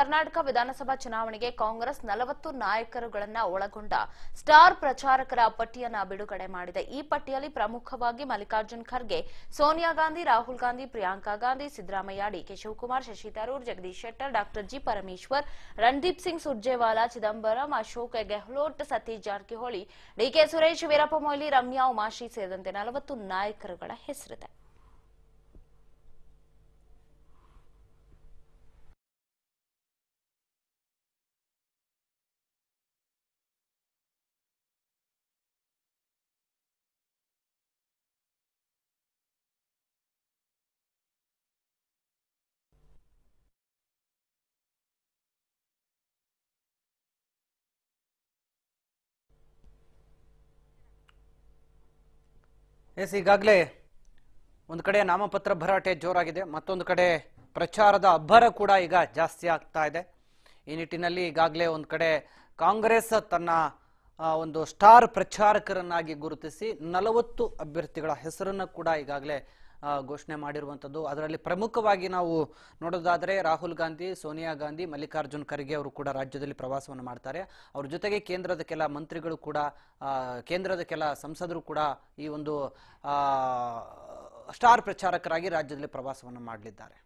ಕರ್ನಾಟಕ ವಿಧಾನಸಭಾ ಚುನಾವಣೆಗೆ ಕಾಂಗ್ರೆಸ್ ನಲವತ್ತು ನಾಯಕರುಗಳನ್ನ ಒಳಗೊಂಡ ಸ್ಟಾರ್ ಪ್ರಚಾರಕರ ಪಟ್ಟಿಯನ್ನ ಬಿಡುಗಡೆ ಮಾಡಿದೆ. ಈ ಪಟ್ಟಿಯಲ್ಲಿ ಪ್ರಮುಖವಾಗಿ Mallikarjun Kharge, Sonia Gandhi, Rahul Gandhi, Priyanka Gandhi, Siddaramaiah D K Shivakumar, Shashi Tharoor, Jagadish Shettar, doctor G Parameshwar, Randeep Singh Surjewala, Chidambaram, Ashok Gehlot, Satish Jarkiholi D K Suresh, Veerappa Moily, Ramya Umashree ಸೇರಿದಂತೆ ನಲವತ್ತು ನಾಯಕರುಗಳ ಹೆಸರಿದೆ. S, ಈಗಾಗಲೇ ಒಂದು ಕಡೆ ನಾಮಪತ್ರ ಭರಾಟೆ ಜೋರಾಗಿದೆ, ಮತ್ತೊಂದು ಕಡೆ ಪ್ರಚಾರದ ಅಬ್ಬರ ಕೂಡ ಈಗ ಜಾಸ್ತಿ ಆಗ್ತಾ ಇದೆ. ಈ ನಿಟ್ಟಿನಲ್ಲಿ ಈಗಾಗಲೇ ಒಂದು ಕಡೆ ಕಾಂಗ್ರೆಸ್ ತನ್ನ ಒಂದು ಸ್ಟಾರ್ ಪ್ರಚಾರಕರನ್ನಾಗಿ ಗುರುತಿಸಿ ನಲವತ್ತು ಅಭ್ಯರ್ಥಿಗಳ ಹೆಸರನ್ನು ಕೂಡ ಈಗಾಗಲೇ ಘೋಷಣೆ ಮಾಡಿರುವಂಥದ್ದು ಅದರಲ್ಲಿ ಪ್ರಮುಖವಾಗಿ ನಾವು ನೋಡೋದಾದರೆ ರಾಹುಲ್ ಗಾಂಧಿ, ಸೋನಿಯಾ ಗಾಂಧಿ, ಮಲ್ಲಿಕಾರ್ಜುನ್ ಖರ್ಗೆ ಅವರು ಕೂಡ ರಾಜ್ಯದಲ್ಲಿ ಪ್ರವಾಸವನ್ನು ಮಾಡ್ತಾರೆ. ಅವ್ರ ಜೊತೆಗೆ ಕೇಂದ್ರದ ಕೆಲ ಮಂತ್ರಿಗಳು ಕೂಡ ಕೇಂದ್ರದ ಕೆಲ ಸಂಸದರು ಕೂಡ ಈ ಒಂದು ಸ್ಟಾರ್ ಪ್ರಚಾರಕರಾಗಿ ರಾಜ್ಯದಲ್ಲಿ ಪ್ರವಾಸವನ್ನು ಮಾಡಲಿದ್ದಾರೆ.